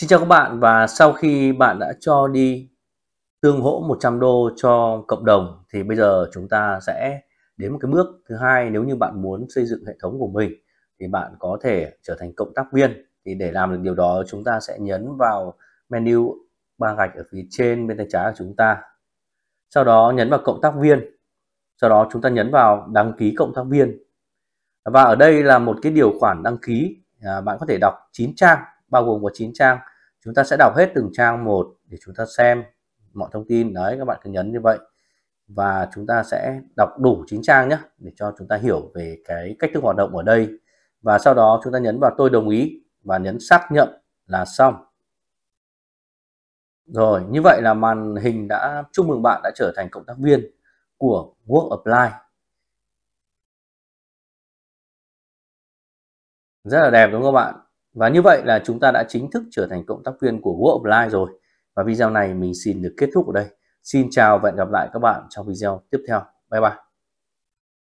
Xin chào các bạn và sau khi bạn đã cho đi tương hỗ 100 đô cho cộng đồng thì bây giờ chúng ta sẽ đến một cái bước thứ hai. Nếu như bạn muốn xây dựng hệ thống của mình thì bạn có thể trở thành cộng tác viên. Thì để làm được điều đó chúng ta sẽ nhấn vào menu ba gạch ở phía trên bên tay trái của chúng ta. Sau đó nhấn vào cộng tác viên. Sau đó chúng ta nhấn vào đăng ký cộng tác viên. Và ở đây là một cái điều khoản đăng ký. À, bạn có thể đọc 9 trang bao gồm có 9 trang chúng ta sẽ đọc hết từng trang một để chúng ta xem mọi thông tin. Đấy, các bạn cứ nhấn như vậy. Và chúng ta sẽ đọc đủ 9 trang nhé, để cho chúng ta hiểu về cái cách thức hoạt động ở đây. Và sau đó chúng ta nhấn vào tôi đồng ý và nhấn xác nhận là xong. Rồi, như vậy là màn hình đã, chúc mừng bạn đã trở thành cộng tác viên của Work Apply. Rất là đẹp, đúng không các bạn? Và như vậy là chúng ta đã chính thức trở thành cộng tác viên của Google Apply rồi. Và video này mình xin được kết thúc ở đây. Xin chào và hẹn gặp lại các bạn trong video tiếp theo. Bye bye.